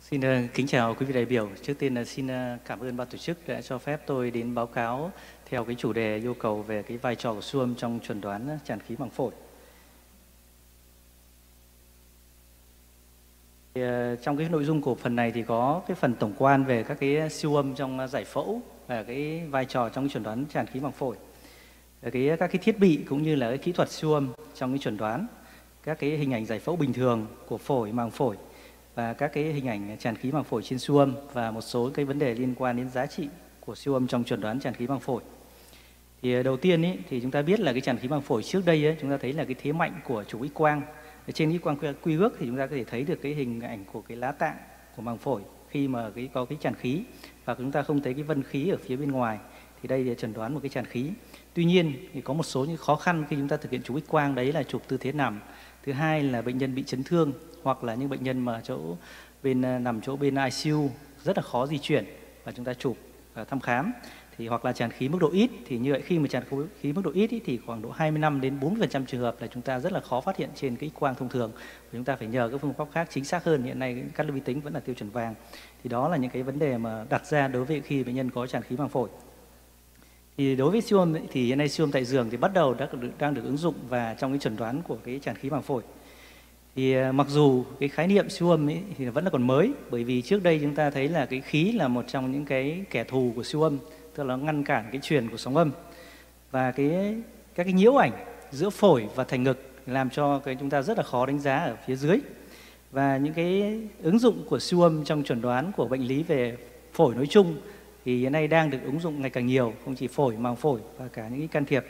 Xin ờ, kính chào quý vị đại biểu. Trước tiên là xin ờ, cảm ơn ban tổ chức đã cho phép tôi đến báo cáo theo cái chủ đề yêu cầu về cái vai trò của siêu âm trong chuẩn đoán ờ, tràn khí màng phổi. Thì, trong cái nội dung của phần này thì có cái phần tổng quan về các cái siêu âm trong giải phẫu và cái vai trò trong cái chuẩn đoán tràn khí màng phổi. Cái các cái thiết bị cũng như là cái kỹ thuật siêu âm trong cái chuẩn đoán các cái hình ảnh giải phẫu bình thường của phổi màng phổi và các cái hình ảnh tràn khí màng phổi trên siêu âm và một số cái vấn đề liên quan đến giá trị của siêu âm trong chuẩn đoán tràn khí màng phổi. Thì ờ, đầu tiên ý, thì chúng ta biết là cái tràn khí màng phổi trước đây ấy, chúng ta thấy là cái thế mạnh của chụp X quang. Ở trên X quang quy ước thì chúng ta có thể thấy được cái hình ảnh của cái lá tạng của màng phổi khi mà cái có cái tràn khí và chúng ta không thấy cái vân khí ở phía bên ngoài thì đây là chẩn đoán một cái tràn khí. Tuy nhiên thì có một số những khó khăn khi chúng ta thực hiện chụp X quang đấy là chụp tư thế nằm. Thứ hai là bệnh nhân bị chấn thương hoặc là những bệnh nhân mà chỗ bên ờ, nằm chỗ bên ICU rất là khó di chuyển và chúng ta chụp và thăm khám. Thì hoặc là tràn khí mức độ ít thì như vậy khi mà tràn khí mức độ ít ý, thì khoảng độ 25 đến 40% trường hợp là chúng ta rất là khó phát hiện trên cái quang thông thường. Và chúng ta phải nhờ các phương pháp khác chính xác hơn. Hiện nay cắt lớp vi tính vẫn là tiêu chuẩn vàng. Thì đó là những cái vấn đề mà đặt ra đối với khi bệnh nhân có tràn khí màng phổi. Thì đối với siêu âm thì hiện nay siêu âm tại giường thì bắt đầu đã được, đang được ứng dụng và trong cái chuẩn đoán của cái tràn khí màng phổi thì ờ, mặc dù cái khái niệm siêu âm ấy thì vẫn là còn mới, bởi vì trước đây chúng ta thấy là cái khí là một trong những cái kẻ thù của siêu âm, tức là ngăn cản cái truyền của sóng âm. Và cái, các cái nhiễu ảnh giữa phổi và thành ngực làm cho cái chúng ta rất là khó đánh giá ở phía dưới. Và những cái ứng dụng của siêu âm trong chuẩn đoán của bệnh lý về phổi nói chung thì hiện nay đang được ứng dụng ngày càng nhiều, không chỉ phổi, màng phổi và cả những cái can thiệp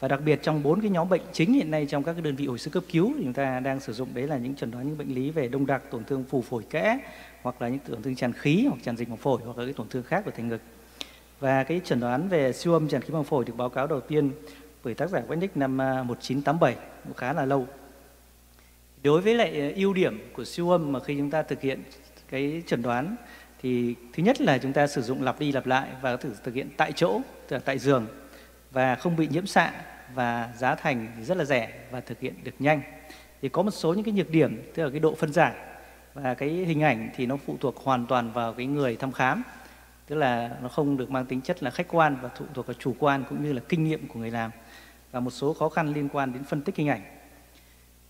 và đặc biệt trong bốn cái nhóm bệnh chính hiện nay trong các cái đơn vị hồi sức cấp cứu, thì chúng ta đang sử dụng đấy là những chẩn đoán những bệnh lý về đông đặc, tổn thương phù phổi kẽ, hoặc là những tổn thương tràn khí, hoặc tràn dịch màng phổi, hoặc là cái tổn thương khác của thành ngực. Và cái chẩn đoán về siêu âm tràn khí màng phổi được báo cáo đầu tiên bởi tác giả Wendick năm à, 1987 cũng khá là lâu. Đối với lại à, ưu điểm của siêu âm mà khi chúng ta thực hiện cái chẩn đoán, thì thứ nhất là chúng ta sử dụng lặp đi lặp lại và thử thực hiện tại chỗ, tức là tại giường và không bị nhiễm xạ và giá thành thì rất là rẻ và thực hiện được nhanh. Thì có một số những cái nhược điểm, tức là cái độ phân giải và cái hình ảnh thì nó phụ thuộc hoàn toàn vào cái người thăm khám. Tức là nó không được mang tính chất là khách quan và phụ thuộc vào chủ quan cũng như là kinh nghiệm của người làm và một số khó khăn liên quan đến phân tích hình ảnh.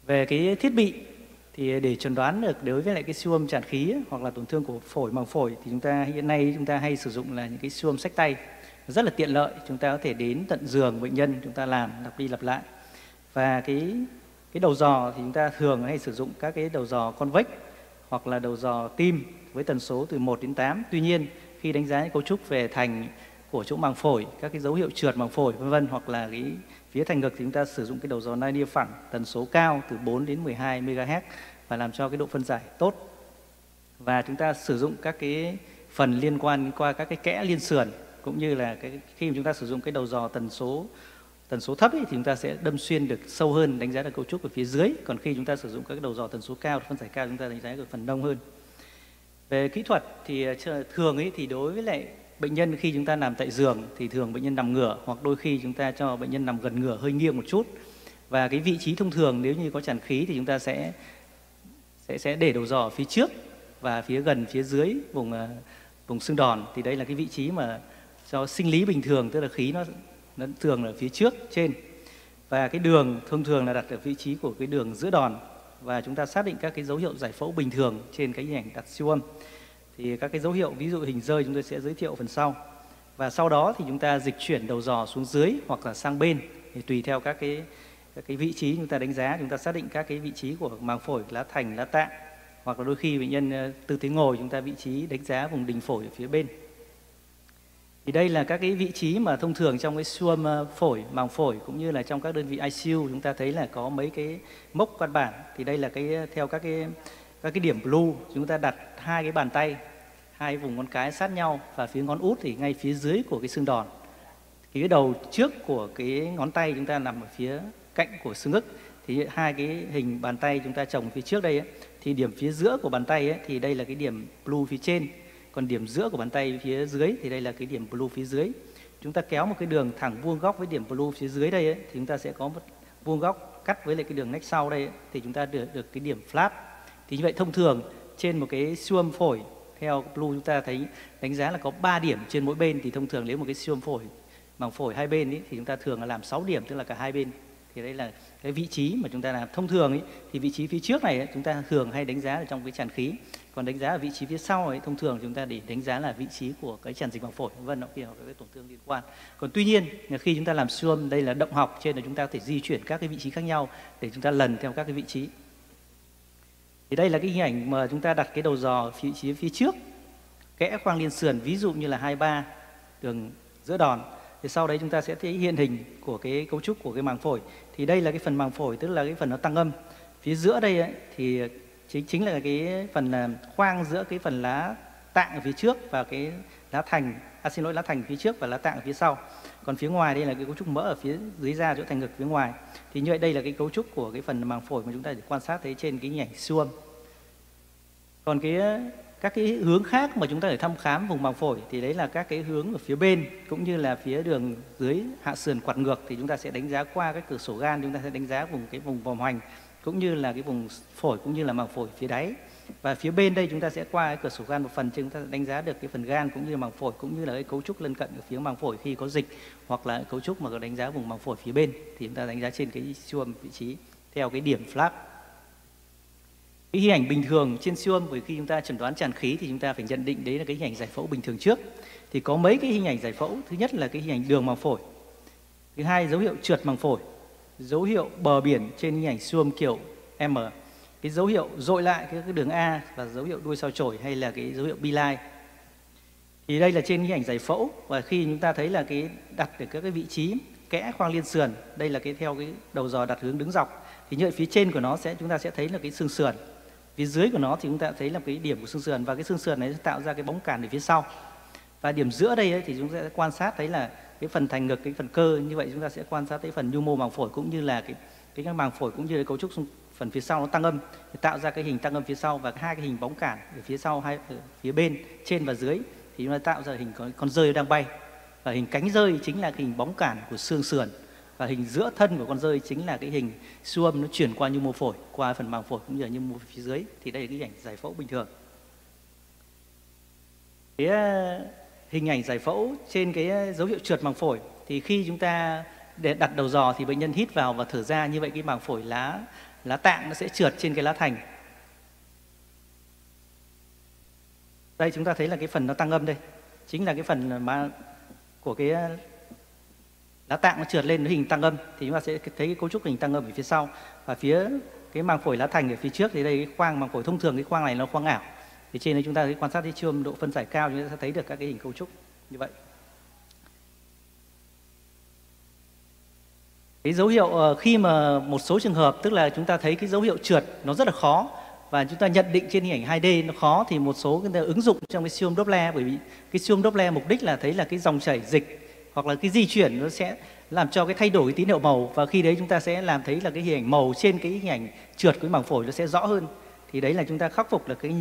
Về cái thiết bị thì để chẩn đoán được đối với lại cái siêu âm tràn khí hoặc là tổn thương của phổi, màng phổi thì chúng ta hiện nay chúng ta hay sử dụng là những cái siêu âm sách tay rất là tiện lợi. Chúng ta có thể đến tận giường bệnh nhân chúng ta làm, lặp đi lặp lại. Và cái cái đầu dò thì chúng ta thường hay sử dụng các cái đầu dò convex hoặc là đầu dò tim với tần số từ 1 đến 8 tuy nhiên, khi đánh giá cấu trúc về thành của chỗ màng phổi, các cái dấu hiệu trượt màng phổi, vân vân hoặc là cái phía thành ngực thì chúng ta sử dụng cái đầu dò linear phẳng, tần số cao từ 4 đến 12 MHz và làm cho cái độ phân giải tốt. Và chúng ta sử dụng các cái phần liên quan qua các cái kẽ liên sườn cũng như là cái khi chúng ta sử dụng cái đầu dò tần số tần số thấp ấy, thì chúng ta sẽ đâm xuyên được sâu hơn đánh giá được cấu trúc ở phía dưới. Còn khi chúng ta sử dụng các cái đầu dò tần số cao phân giải cao chúng ta đánh giá được phần nông hơn. Về kỹ thuật thì ờ, thường ấy thì đối với lại bệnh nhân khi chúng ta nằm tại giường thì thường bệnh nhân nằm ngửa hoặc đôi khi chúng ta cho bệnh nhân nằm gần ngửa hơi nghiêng một chút. Và cái vị trí thông thường nếu như có tràn khí thì chúng ta sẽ sẽ sẽ để đầu dò phía trước và phía gần phía dưới vùng ờ, vùng xương đòn. Thì đây là cái vị trí mà do sinh lý bình thường, tức là khí nó nó thường là phía trước, trên. Và cái đường thông thường là đặt ở vị trí của cái đường giữa đòn. Và chúng ta xác định các cái dấu hiệu giải phẫu bình thường trên cái hình ảnh đặt siêu âm. Thì các cái dấu hiệu, ví dụ hình rơi, chúng tôi sẽ giới thiệu phần sau. Và sau đó thì chúng ta dịch chuyển đầu dò xuống dưới hoặc là sang bên thì tùy theo các cái các cái vị trí chúng ta đánh giá. Chúng ta xác định các cái vị trí của màng phổi, lá thành, lá tạng hoặc là đôi khi bệnh nhân ờ, tư thế ngồi, chúng ta vị trí đánh giá vùng đình phổi ở phía bên thì đây là các cái vị trí mà thông thường trong cái siêu âm ờ, phổi màng phổi cũng như là trong các đơn vị ICU chúng ta thấy là có mấy cái mốc quan bản. Thì đây là cái ờ, theo các cái các cái điểm blue chúng ta đặt hai cái bàn tay hai vùng ngón cái sát nhau và phía ngón út thì ngay phía dưới của cái xương đòn. Thì cái đầu trước của cái ngón tay chúng ta nằm ở phía cạnh của xương ức. Thì hai cái hình bàn tay chúng ta trồng phía trước đây ấy, thì điểm phía giữa của bàn tay ấy, thì đây là cái điểm blue phía trên còn điểm giữa của bàn tay phía dưới thì đây là cái điểm blue phía dưới. Chúng ta kéo một cái đường thẳng vuông góc với điểm blue phía dưới đây ấy, thì chúng ta sẽ có một vuông góc cắt với lại cái đường nách sau đây ấy, thì chúng ta được được cái điểm flat. Thì như vậy thông thường trên một cái siêu âm phổi theo blue chúng ta thấy đánh giá là có 3 điểm trên mỗi bên. Thì thông thường nếu một cái siêu âm phổi màng phổi hai bên ấy, thì chúng ta thường là làm 6 điểm tức là cả hai bên. Thì đây là cái vị trí mà chúng ta làm. Thông thường ấy thì vị trí phía trước này ấy, chúng ta thường hay đánh giá là trong cái tràn khí còn đánh giá ở vị trí phía sau ấy thông thường chúng ta để đánh giá là vị trí của cái tràn dịch màng phổi vân động kia hoặc cái tổn thương liên quan. Còn tuy nhiên khi chúng ta làm siêu âm đây là động học trên là chúng ta có thể di chuyển các cái vị trí khác nhau để chúng ta lần theo các cái vị trí. Thì đây là cái hình ảnh mà chúng ta đặt cái đầu dò vị trí phía trước kẽ khoang liên sườn ví dụ như là 23 đường giữa đòn. Thì sau đấy chúng ta sẽ thấy hiện hình của cái cấu trúc của cái màng phổi. Thì đây là cái phần màng phổi tức là cái phần nó tăng âm. Phía giữa đây ấy, thì chính chính là cái phần à, khoang giữa cái phần lá tạng ở phía trước và cái lá thành à, xin lỗi lá thành phía trước và lá tạng ở phía sau. Còn phía ngoài đây là cái cấu trúc mỡ ở phía dưới da chỗ thành ngực phía ngoài. Thì như vậy đây là cái cấu trúc của cái phần màng phổi mà chúng ta để quan sát thấy trên cái hình ảnh siêu âm còn cái à, các cái hướng khác mà chúng ta để thăm khám vùng màng phổi thì đấy là các cái hướng ở phía bên cũng như là phía đường dưới hạ sườn quạt ngược thì chúng ta sẽ đánh giá qua cái cửa sổ gan chúng ta sẽ đánh giá vùng cái vùng vòm hoành cũng như là cái vùng phổi cũng như là màng phổi phía đáy. Và phía bên đây chúng ta sẽ qua cái cửa sổ gan một phần chúng ta đánh giá được cái phần gan cũng như màng phổi cũng như là cái cấu trúc lân cận ở phía màng phổi khi có dịch hoặc là cấu trúc mà có đánh giá vùng màng phổi phía bên thì chúng ta đánh giá trên cái siêu âm vị trí theo cái điểm flap. Cái hình ảnh bình thường trên siêu âm, bởi khi chúng ta chẩn đoán tràn khí thì chúng ta phải nhận định đấy là cái hình ảnh giải phẫu bình thường trước. Thì có mấy cái hình ảnh giải phẫu. Thứ nhất là cái hình ảnh đường màng phổi. Thứ hai dấu hiệu trượt màng phổi dấu hiệu bờ biển trên hình ảnh xuông kiểu M. Cái dấu hiệu dội lại cái đường A và dấu hiệu đuôi sao chổi hay là cái dấu hiệu bi-line thì đây là trên hình ảnh giải phẫu và khi chúng ta thấy là cái đặt ở các cái vị trí kẽ khoang liên sườn đây là cái theo cái đầu dò đặt hướng đứng dọc. Thì như vậy phía trên của nó sẽ chúng ta sẽ thấy là cái xương sườn. Phía dưới của nó thì chúng ta thấy là cái điểm của xương sườn và cái xương sườn này sẽ tạo ra cái bóng cản ở phía sau. Và điểm giữa đây ấy, thì chúng ta sẽ quan sát thấy là cái phần thành ngực cái phần cơ như vậy chúng ta sẽ quan sát thấy phần nhu mô màng phổi cũng như là cái cái màng phổi cũng như cái cấu trúc phần phía sau nó tăng âm để tạo ra cái hình tăng âm phía sau và hai cái hình bóng cản ở phía sau hai ở phía bên trên và dưới thì chúng ta tạo ra hình con, con rơi đang bay. Và hình cánh rơi chính là cái hình bóng cản của xương sườn và hình giữa thân của con rơi chính là cái hình siêu âm nó chuyển qua nhu mô phổi qua phần màng phổi cũng như là nhu mô phía dưới. Thì đây là cái ảnh giải phẫu bình thường. Cái hình ảnh giải phẫu trên cái ờ, dấu hiệu trượt màng phổi. Thì khi chúng ta để đặt đầu dò thì bệnh nhân hít vào và thở ra, như vậy cái màng phổi lá lá tạng nó sẽ trượt trên cái lá thành. Đây, chúng ta thấy là cái phần nó tăng âm đây. Chính là cái phần mà của cái ờ, lá tạng nó trượt lên, nó hình tăng âm. Thì chúng ta sẽ thấy cái cấu trúc hình tăng âm ở phía sau. Và phía cái màng phổi lá thành ở phía trước thì đây, cái khoang màng phổi thông thường, cái khoang này nó khoang ảo thì trên đây chúng ta thấy quan sát cái siêu độ phân giải cao, chúng ta sẽ thấy được các cái hình cấu trúc như vậy. Cái dấu hiệu ờ, khi mà một số trường hợp, tức là chúng ta thấy cái dấu hiệu trượt, nó rất là khó, và chúng ta nhận định trên hình ảnh 2D nó khó, thì một số cái ứng dụng trong cái siêu âm Doppler, bởi vì cái siêu âm Doppler mục đích là thấy là cái dòng chảy dịch, hoặc là cái di chuyển nó sẽ làm cho cái thay đổi cái tín hiệu màu, và khi đấy chúng ta sẽ làm thấy là cái hình ảnh màu trên cái hình ảnh trượt của màng phổi nó sẽ rõ hơn. Thì đấy là chúng ta khắc phục là cái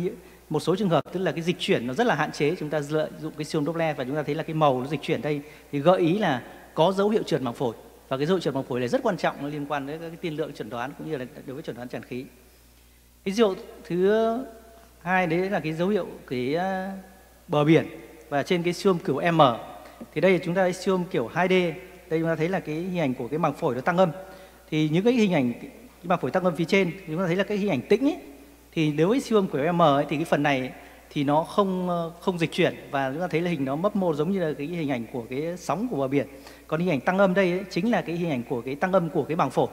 một số trường hợp, tức là cái dịch chuyển nó rất là hạn chế, chúng ta lợi dụng cái siêu Doppler và chúng ta thấy là cái màu nó dịch chuyển đây, thì gợi ý là có dấu hiệu trượt màng phổi. Và cái dấu hiệu trượt màng phổi này rất quan trọng, nó liên quan đến các cái tiên lượng chẩn đoán cũng như là đối với chẩn đoán tràn khí. Cái dấu thứ hai đấy là cái dấu hiệu cái ờ, bờ biển và trên cái siêu kiểu M. Thì đây chúng ta siêu âm kiểu 2D đây chúng ta thấy là cái hình ảnh của cái màng phổi nó tăng âm. Thì những cái hình ảnh, cái màng phổi tăng âm phía trên chúng ta thấy là cái hình ảnh tĩnh ấy thì nếu với siêu âm của em ấy, thì cái phần này thì nó không ờ, không dịch chuyển. Và chúng ta thấy là hình nó mấp mô giống như là cái hình ảnh của cái sóng của bờ biển. Còn hình ảnh tăng âm đây ấy, chính là cái hình ảnh của cái tăng âm của cái bằng phổi.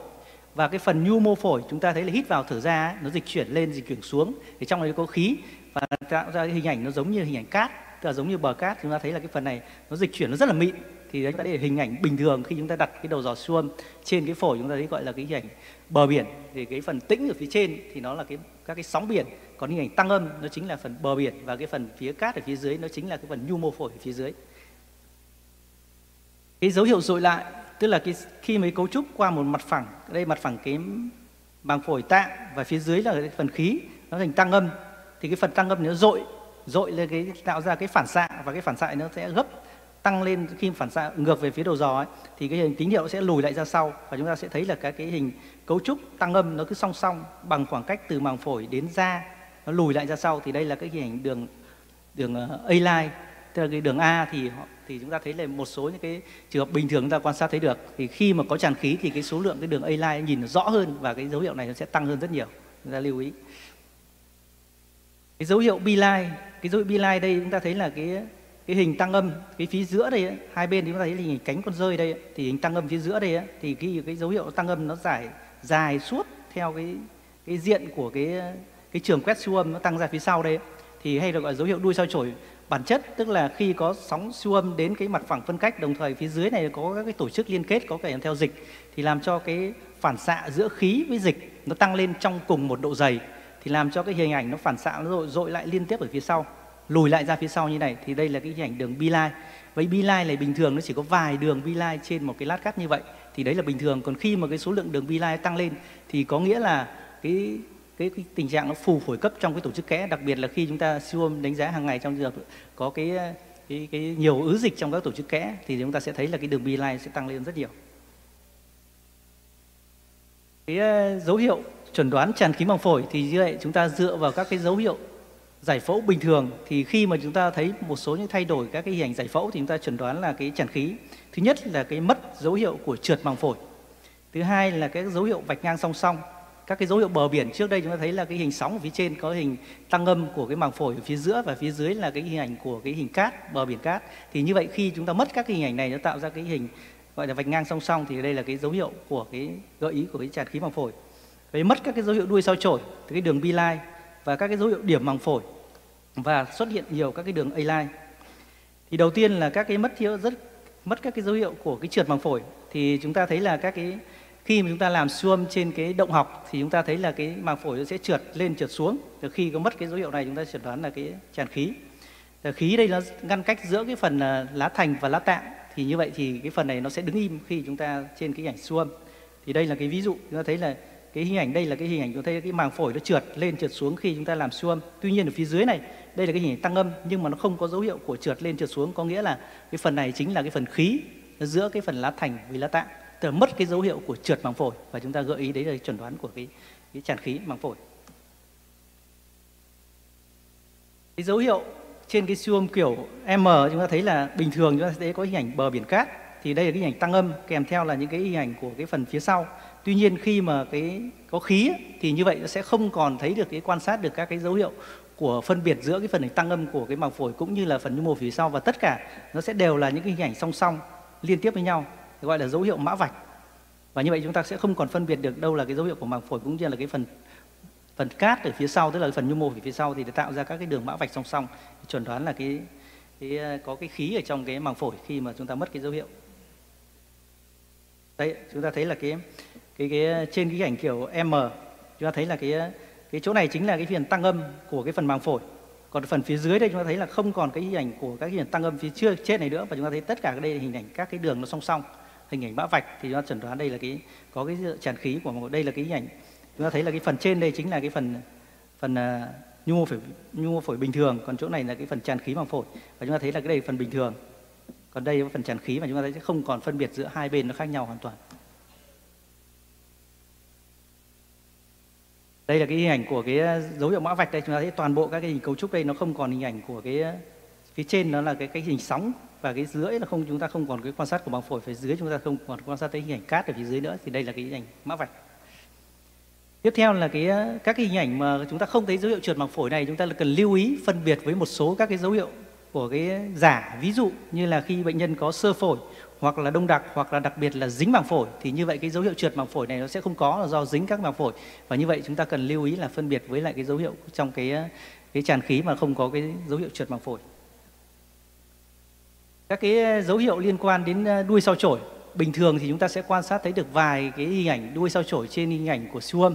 Và cái phần nhu mô phổi chúng ta thấy là hít vào thở ra ấy, nó dịch chuyển lên dịch chuyển xuống. Thì trong này có khí và tạo ra cái hình ảnh nó giống như hình ảnh cát tức là giống như bờ cát. Chúng ta thấy là cái phần này nó dịch chuyển nó rất là mịn. Thì đấy là hình ảnh bình thường khi chúng ta đặt cái đầu dò âm trên cái phổi chúng ta thấy gọi là cái hình ảnh bờ biển. Thì cái phần tĩnh ở phía trên thì nó là cái các cái sóng biển, còn hình ảnh tăng âm nó chính là phần bờ biển và cái phần phía cát ở phía dưới, nó chính là cái phần nhu mô phổi ở phía dưới. Cái dấu hiệu dội lại, tức là cái khi mấy cấu trúc qua một mặt phẳng, đây mặt phẳng cái màng phổi tạng và phía dưới là cái phần khí, nó thành tăng âm. Thì cái phần tăng âm nó dội dội lên cái, tạo ra cái phản xạ và cái phản xạ nó sẽ gấp tăng lên khi phản xạ ngược về phía đầu giò ấy, thì cái hình tín hiệu sẽ lùi lại ra sau và chúng ta sẽ thấy là các cái hình cấu trúc tăng âm nó cứ song song bằng khoảng cách từ màng phổi đến da nó lùi lại ra sau. Thì đây là cái hình ảnh đường đường ờ, A line tức là cái đường A thì thì chúng ta thấy là một số những cái trường hợp bình thường chúng ta quan sát thấy được. Thì khi mà có tràn khí thì cái số lượng cái đường A line nhìn rõ hơn và cái dấu hiệu này nó sẽ tăng hơn rất nhiều. Chúng ta lưu ý. Cái dấu hiệu B line cái dấu hiệu B line đây chúng ta thấy là cái cái hình tăng âm cái phía giữa đây ấy, hai bên chúng ta thấy là hình cánh con rơi đây ấy, thì hình tăng âm phía giữa đây ấy, thì cái cái dấu hiệu tăng âm nó dài dài suốt theo cái cái diện của cái cái trường quét siêu âm nó tăng ra phía sau đây ấy. thì hay được gọi dấu hiệu đuôi sao chổi bản chất tức là khi có sóng siêu âm đến cái mặt phẳng phân cách đồng thời phía dưới này có các cái tổ chức liên kết có kèm theo dịch thì làm cho cái phản xạ giữa khí với dịch nó tăng lên trong cùng một độ dày thì làm cho cái hình ảnh nó phản xạ nó rồi dội lại liên tiếp ở phía sau lùi lại ra phía sau như này thì đây là cái hình ảnh đường bi-line vậy bi-line này bình thường nó chỉ có vài đường bi-line trên một cái lát cắt như vậy thì đấy là bình thường. Còn khi mà cái số lượng đường bi-line tăng lên thì có nghĩa là cái cái, cái tình trạng nó phù phổi cấp trong cái tổ chức kẽ. Đặc biệt là khi chúng ta siêu âm đánh giá hàng ngày trong trường hợp có cái cái, cái nhiều ứ dịch trong các tổ chức kẽ thì chúng ta sẽ thấy là cái đường bi-line sẽ tăng lên rất nhiều. Cái ờ, dấu hiệu chuẩn đoán tràn khí màng phổi thì như vậy chúng ta dựa vào các cái dấu hiệu giải phẫu bình thường, thì khi mà chúng ta thấy một số những thay đổi các cái hình ảnh giải phẫu thì chúng ta chuẩn đoán là cái tràn khí. Thứ nhất là cái mất dấu hiệu của trượt màng phổi. Thứ hai là cái dấu hiệu vạch ngang song song. Các cái dấu hiệu bờ biển, trước đây chúng ta thấy là cái hình sóng ở phía trên có hình tăng âm của cái màng phổi ở phía giữa và phía dưới là cái hình ảnh của cái hình cát, bờ biển cát. Thì như vậy khi chúng ta mất các cái hình ảnh này, nó tạo ra cái hình gọi là vạch ngang song song, thì đây là cái dấu hiệu của cái gợi ý của cái tràn khí màng phổi. Với mất các cái dấu hiệu đuôi sao chổi từ cái đường bi line và các cái dấu hiệu điểm màng phổi và xuất hiện nhiều các cái đường A line. Thì đầu tiên là các cái mất thiếu, rất, mất các cái dấu hiệu của cái trượt màng phổi thì chúng ta thấy là các cái, khi mà chúng ta làm siêu âm trên cái động học thì chúng ta thấy là cái màng phổi nó sẽ trượt lên, trượt xuống. Từ khi có mất cái dấu hiệu này chúng ta chẩn đoán là cái tràn khí. Và khí đây nó ngăn cách giữa cái phần à, lá thành và lá tạng thì như vậy thì cái phần này nó sẽ đứng im khi chúng ta trên cái ảnh siêu âm. Thì đây là cái ví dụ chúng ta thấy là cái hình ảnh đây là cái hình ảnh chúng thấy cái màng phổi nó trượt lên, trượt xuống khi chúng ta làm siêu âm. Tuy nhiên ở phía dưới này, đây là cái hình ảnh tăng âm, nhưng mà nó không có dấu hiệu của trượt lên, trượt xuống. Có nghĩa là cái phần này chính là cái phần khí giữa cái phần lá thành với lá tạng, tức là mất cái dấu hiệu của trượt màng phổi. Và chúng ta gợi ý đấy là chuẩn đoán của cái cái tràn khí màng phổi. Cái dấu hiệu trên cái siêu âm kiểu M chúng ta thấy là bình thường, chúng ta sẽ có hình ảnh bờ biển cát. Thì đây là cái hình ảnh tăng âm, kèm theo là những cái hình ảnh của cái phần phía sau tuy nhiên khi mà cái có khí thì như vậy nó sẽ không còn thấy được cái quan sát được các cái dấu hiệu của phân biệt giữa cái phần tăng âm của cái màng phổi cũng như là phần nhu mô phía sau. Và tất cả nó sẽ đều là những cái hình ảnh song song liên tiếp với nhau gọi là dấu hiệu mã vạch. Và như vậy chúng ta sẽ không còn phân biệt được đâu là cái dấu hiệu của màng phổi cũng như là cái phần phần cát ở phía sau tức là cái phần nhu mô ở phía sau thì để tạo ra các cái đường mã vạch song song. Chuẩn đoán là cái, cái ờ, có cái khí ở trong cái màng phổi khi mà chúng ta mất cái dấu hiệu. Đấy chúng ta thấy là cái cái cái trên cái ảnh kiểu M chúng ta thấy là cái cái chỗ này chính là cái phiền tăng âm của cái phần màng phổi. Còn phần phía dưới đây chúng ta thấy là không còn cái hình ảnh của các hình tăng âm phía trước trên này nữa và chúng ta thấy tất cả đây là hình ảnh các cái đường nó song song hình ảnh mã vạch thì chúng ta chẩn đoán đây là cái có cái tràn khí của một đây là cái hình ảnh. Chúng ta thấy là cái phần trên đây chính là cái phần phần uh, nhu mô phổi nhu mô phổi bình thường còn chỗ này là cái phần tràn khí màng phổi và chúng ta thấy là cái đây là phần bình thường. Còn đây là phần tràn khí mà chúng ta thấy không còn phân biệt giữa hai bên nó khác nhau hoàn toàn. Đây là cái hình ảnh của cái ờ, dấu hiệu mã vạch đây. Chúng ta thấy toàn bộ các cái hình cấu trúc đây nó không còn hình ảnh của cái ờ, phía trên, nó là cái cái hình sóng và cái dưới là không, chúng ta không còn cái quan sát của màng phổi phía dưới, chúng ta không còn quan sát thấy hình ảnh cát ở phía dưới nữa. Thì đây là cái hình ảnh mã vạch. Tiếp theo là cái ờ, các cái hình ảnh mà chúng ta không thấy dấu hiệu trượt màng phổi này, chúng ta cần lưu ý phân biệt với một số các cái dấu hiệu của cái giả. Ví dụ như là khi bệnh nhân có sơ phổi hoặc là đông đặc, hoặc là đặc biệt là dính màng phổi, thì như vậy cái dấu hiệu trượt màng phổi này nó sẽ không có là do dính các màng phổi. Và như vậy chúng ta cần lưu ý là phân biệt với lại cái dấu hiệu trong cái cái tràn khí mà không có cái dấu hiệu trượt màng phổi. Các cái dấu hiệu liên quan đến ờ, đuôi sao chổi. Bình thường thì chúng ta sẽ quan sát thấy được vài cái hình ảnh đuôi sao chổi trên hình ảnh của siêu âm.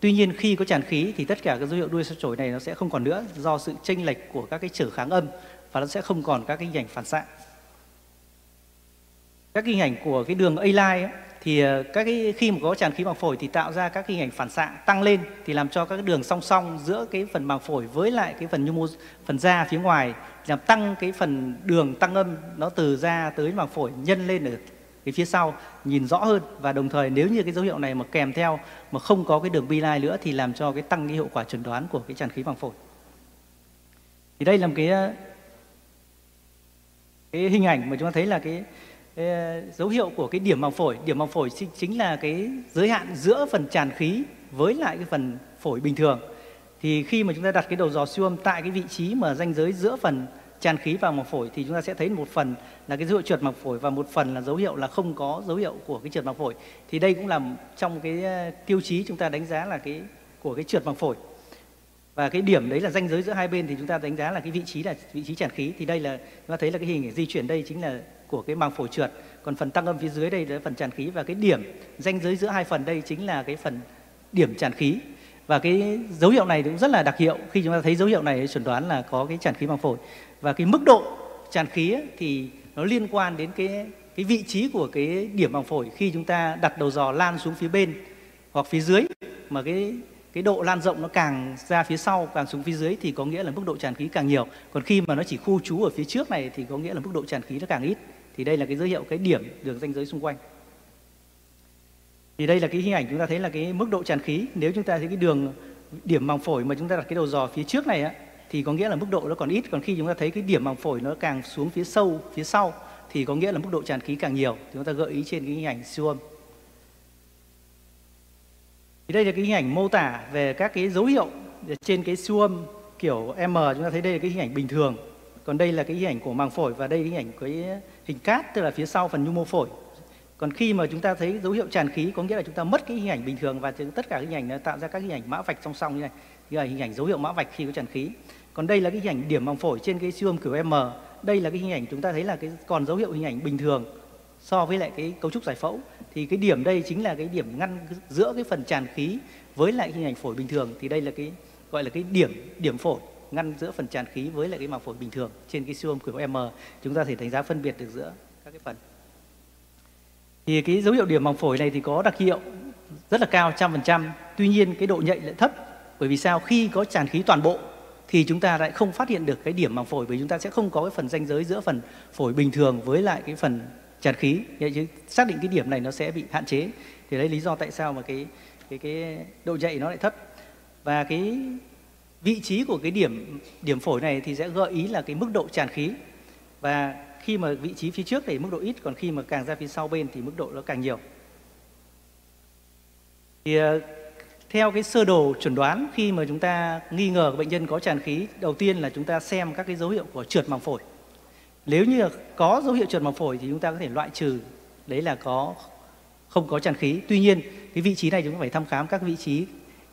Tuy nhiên khi có tràn khí thì tất cả các dấu hiệu đuôi sao chổi này nó sẽ không còn nữa do sự chênh lệch của các cái trở kháng âm và nó sẽ không còn các cái hình ảnh phản xạ các hình ảnh của cái đường A-line thì ờ, các cái khi mà có tràn khí màng phổi thì tạo ra các hình ảnh phản xạ tăng lên, thì làm cho các cái đường song song giữa cái phần màng phổi với lại cái phần nhu mô phần da phía ngoài làm tăng cái phần đường tăng âm nó từ da tới màng phổi nhân lên ở cái phía sau, nhìn rõ hơn. Và đồng thời nếu như cái dấu hiệu này mà kèm theo mà không có cái đường bi lai nữa thì làm cho cái tăng cái hiệu quả chẩn đoán của cái tràn khí màng phổi. Thì đây là một cái ờ, cái hình ảnh mà chúng ta thấy là cái dấu hiệu của cái điểm màng phổi. Điểm màng phổi chính là cái giới hạn giữa phần tràn khí với lại cái phần phổi bình thường. Thì khi mà chúng ta đặt cái đầu dò siêu âm tại cái vị trí mà ranh giới giữa phần tràn khí và màng phổi thì chúng ta sẽ thấy một phần là cái dấu hiệu trượt màng phổi và một phần là dấu hiệu là không có dấu hiệu của cái trượt màng phổi. Thì đây cũng là trong cái tiêu chí chúng ta đánh giá là cái, của cái trượt màng phổi. Và cái điểm đấy là ranh giới giữa hai bên thì chúng ta đánh giá là cái vị trí là vị trí tràn khí. Thì đây là, chúng ta thấy là cái hình di chuyển đây chính là của cái màng phổi trượt. Còn phần tăng âm phía dưới đây là phần tràn khí và cái điểm ranh giới giữa hai phần đây chính là cái phần điểm tràn khí. Và cái dấu hiệu này cũng rất là đặc hiệu. Khi chúng ta thấy dấu hiệu này chuẩn đoán là có cái tràn khí màng phổi. Và cái mức độ tràn khí ấy, thì nó liên quan đến cái cái vị trí của cái điểm màng phổi khi chúng ta đặt đầu dò lan xuống phía bên hoặc phía dưới. Mà cái cái độ lan rộng nó càng ra phía sau càng xuống phía dưới thì có nghĩa là mức độ tràn khí càng nhiều. Còn khi mà nó chỉ khu trú ở phía trước này thì có nghĩa là mức độ tràn khí nó càng ít thì đây là cái dấu hiệu, cái điểm đường ranh giới xung quanh. Thì đây là cái hình ảnh chúng ta thấy là cái mức độ tràn khí. Nếu chúng ta thấy cái đường, điểm màng phổi mà chúng ta đặt cái đầu dò phía trước này á, thì có nghĩa là mức độ nó còn ít. Còn khi chúng ta thấy cái điểm màng phổi nó càng xuống phía sâu, phía sau, thì có nghĩa là mức độ tràn khí càng nhiều. Thì chúng ta gợi ý trên cái hình ảnh siêu âm. Thì đây là cái hình ảnh mô tả về các cái dấu hiệu trên cái siêu âm kiểu M. Chúng ta thấy đây là cái hình ảnh bình thường. Còn đây là cái hình ảnh của màng phổi và đây là hình ảnh cái hình cát, tức là phía sau phần nhu mô phổi. Còn khi mà chúng ta thấy dấu hiệu tràn khí, có nghĩa là chúng ta mất cái hình ảnh bình thường và tất cả hình ảnh nó tạo ra các hình ảnh mã vạch song song như này. Như là hình ảnh dấu hiệu mã vạch khi có tràn khí. Còn đây là cái hình ảnh điểm màng phổi trên cái siêu âm kiểu M. Đây là cái hình ảnh chúng ta thấy là cái còn dấu hiệu hình ảnh bình thường so với lại cái cấu trúc giải phẫu. Thì cái điểm đây chính là cái điểm ngăn giữa cái phần tràn khí với lại hình ảnh phổi bình thường. Thì đây là cái, gọi là cái điểm điểm phổi ngăn giữa phần tràn khí với lại cái màng phổi bình thường trên cái siêu âm kiểu M. Chúng ta thể đánh giá phân biệt được giữa các cái phần. Thì cái dấu hiệu điểm màng phổi này thì có đặc hiệu rất là cao, trăm phần trăm. Tuy nhiên cái độ nhạy lại thấp, bởi vì sao? Khi có tràn khí toàn bộ thì chúng ta lại không phát hiện được cái điểm màng phổi, bởi chúng ta sẽ không có cái phần ranh giới giữa phần phổi bình thường với lại cái phần tràn khí. Vậy chứ xác định cái điểm này nó sẽ bị hạn chế. Thì đấy lý do tại sao mà cái cái cái độ nhạy nó lại thấp. Và cái vị trí của cái điểm điểm phổi này thì sẽ gợi ý là cái mức độ tràn khí. Và khi mà vị trí phía trước thì mức độ ít, còn khi mà càng ra phía sau bên thì mức độ nó càng nhiều. Thì ờ, theo cái sơ đồ chuẩn đoán, khi mà chúng ta nghi ngờ bệnh nhân có tràn khí, đầu tiên là chúng ta xem các cái dấu hiệu của trượt màng phổi. Nếu như có dấu hiệu trượt màng phổi thì chúng ta có thể loại trừ đấy là có, không có tràn khí. Tuy nhiên, cái vị trí này chúng ta phải thăm khám các vị trí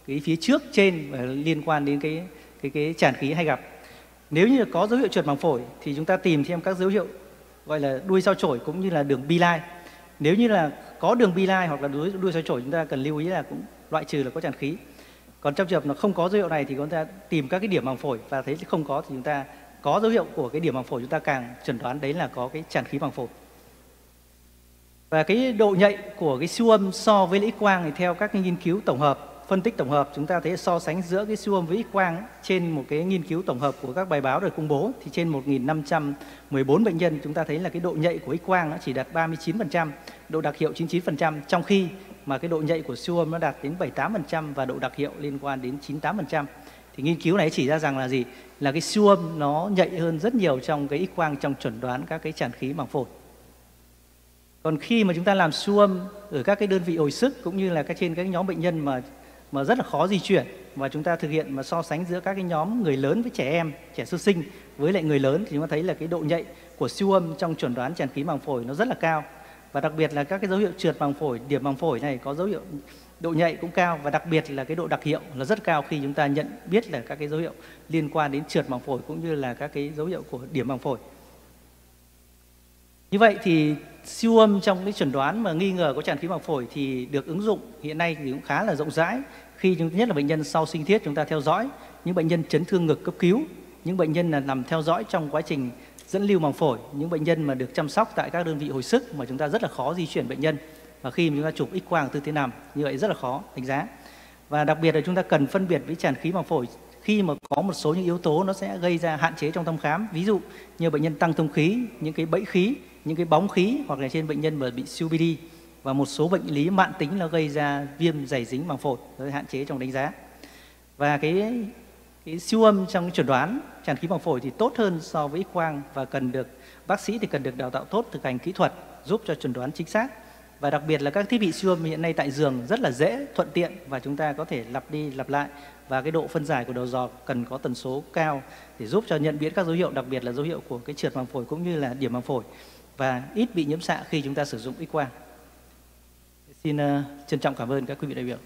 cái phía trước trên và liên quan đến cái cái cái tràn khí hay gặp. Nếu như có dấu hiệu trượt màng phổi thì chúng ta tìm thêm các dấu hiệu, gọi là đuôi sao chổi cũng như là đường bi lai. Nếu như là có đường bi lai hoặc là đuôi đuôi sao chổi, chúng ta cần lưu ý là cũng loại trừ là có tràn khí. Còn trong trường hợp nó không có dấu hiệu này thì chúng ta tìm các cái điểm màng phổi và thấy không có thì chúng ta, có dấu hiệu của cái điểm màng phổi chúng ta càng chẩn đoán đấy là có cái tràn khí màng phổi. Và cái độ nhạy của cái siêu âm so với x quang thì theo các cái nghiên cứu tổng hợp phân tích tổng hợp chúng ta thấy so sánh giữa cái siêu âm với x quang trên một cái nghiên cứu tổng hợp của các bài báo được công bố thì trên 1.514 bệnh nhân chúng ta thấy là cái độ nhạy của x quang nó chỉ đạt 39%, độ đặc hiệu 99% trong khi mà cái độ nhạy của siêu âm nó đạt đến 78% và độ đặc hiệu liên quan đến 98%. Thì nghiên cứu này chỉ ra rằng là gì? Là cái siêu âm nó nhạy hơn rất nhiều trong cái x quang trong chuẩn đoán các cái tràn khí màng phổi. Còn khi mà chúng ta làm siêu âm ở các cái đơn vị hồi sức cũng như là các trên các nhóm bệnh nhân mà mà rất là khó di chuyển. Và chúng ta thực hiện mà so sánh giữa các cái nhóm người lớn với trẻ em, trẻ sơ sinh với lại người lớn thì chúng ta thấy là cái độ nhạy của siêu âm trong chuẩn đoán tràn khí màng phổi nó rất là cao. Và đặc biệt là các cái dấu hiệu trượt màng phổi, điểm màng phổi này có dấu hiệu độ nhạy cũng cao. Và đặc biệt là cái độ đặc hiệu là rất cao khi chúng ta nhận biết là các cái dấu hiệu liên quan đến trượt màng phổi cũng như là các cái dấu hiệu của điểm màng phổi. Như vậy thì siêu âm trong cái chuẩn đoán mà nghi ngờ có tràn khí màng phổi thì được ứng dụng hiện nay thì cũng khá là rộng rãi. Khi chúng, nhất là bệnh nhân sau sinh thiết chúng ta theo dõi, những bệnh nhân chấn thương ngực cấp cứu, những bệnh nhân là nằm theo dõi trong quá trình dẫn lưu màng phổi, những bệnh nhân mà được chăm sóc tại các đơn vị hồi sức mà chúng ta rất là khó di chuyển bệnh nhân. Và khi mà chúng ta chụp x quang tư thế nằm, như vậy rất là khó đánh giá. Và đặc biệt là chúng ta cần phân biệt với tràn khí màng phổi. Khi mà có một số những yếu tố nó sẽ gây ra hạn chế trong thăm khám, ví dụ như bệnh nhân tăng thông khí, những cái bẫy khí những cái bóng khí hoặc là trên bệnh nhân mà bị COPD và một số bệnh lý mạn tính nó gây ra viêm dày dính màng phổi, nó hạn chế trong đánh giá. Và cái cái siêu âm trong chuẩn đoán tràn khí màng phổi thì tốt hơn so với quang và cần được, bác sĩ thì cần được đào tạo tốt thực hành kỹ thuật giúp cho chuẩn đoán chính xác. Và đặc biệt là các thiết bị siêu âm hiện nay tại giường rất là dễ, thuận tiện và chúng ta có thể lặp đi lặp lại. Và cái độ phân giải của đầu dò cần có tần số cao để giúp cho nhận biết các dấu hiệu, đặc biệt là dấu hiệu của cái trượt màng phổi cũng như là điểm màng phổi và ít bị nhiễm xạ khi chúng ta sử dụng X quang. Xin uh, trân trọng cảm ơn các quý vị đại biểu.